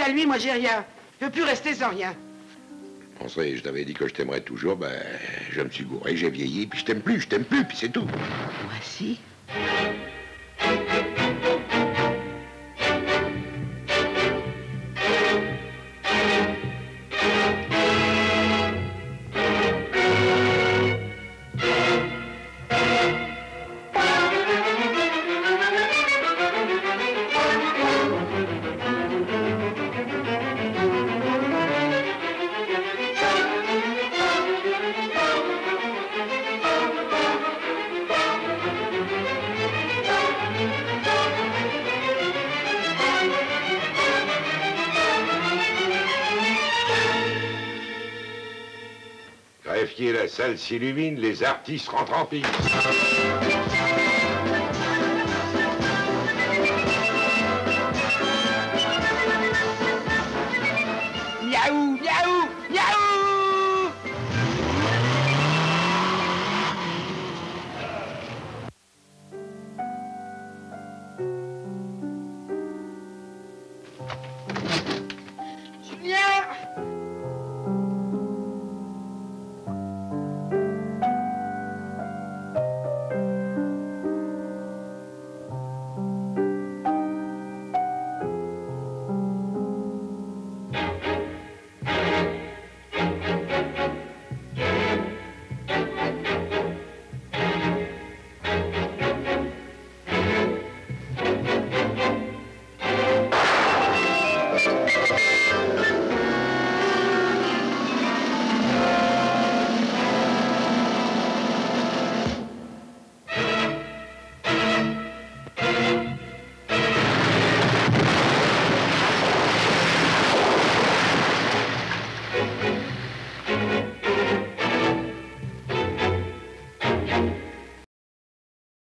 à lui, moi j'ai rien. Je peux plus rester sans rien. André, je t'avais dit que je t'aimerais toujours, ben, je me suis gouré, j'ai vieilli, puis je t'aime plus, je t'aime plus, puis c'est tout. Voici. Greffier, la salle s'illumine, les artistes rentrent en piste.